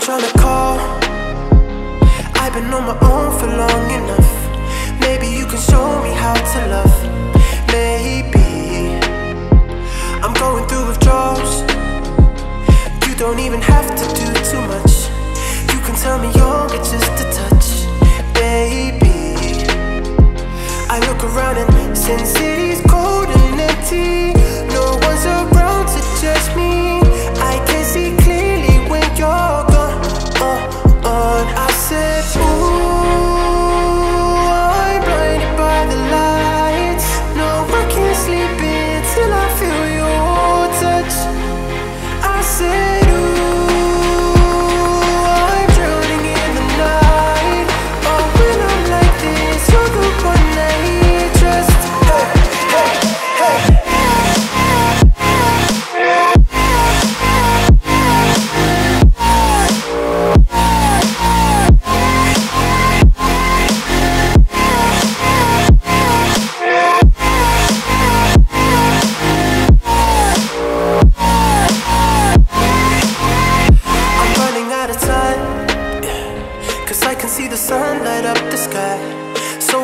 trying to call. I've been on my own for long enough. Maybe you can show me how to love. Maybe. I'm going through withdrawals. You don't even have to do too much. You can tell me you'll just a touch. Baby I look around and since it is cold and empty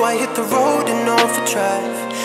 I hit the road in overdrive.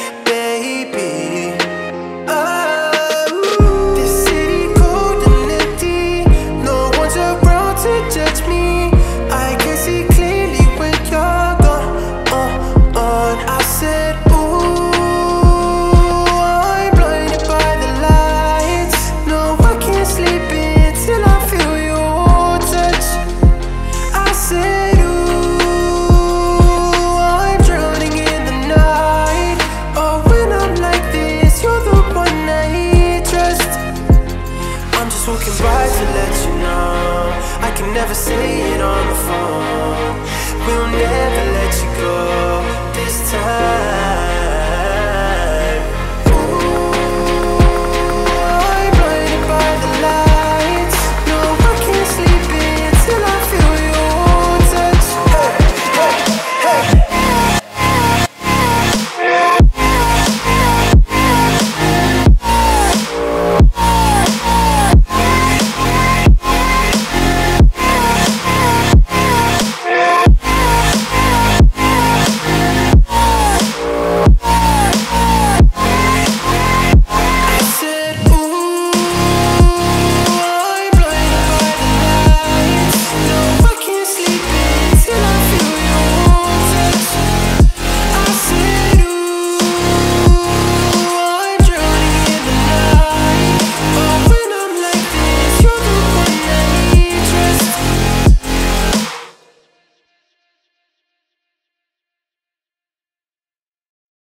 to let you know I can never say it.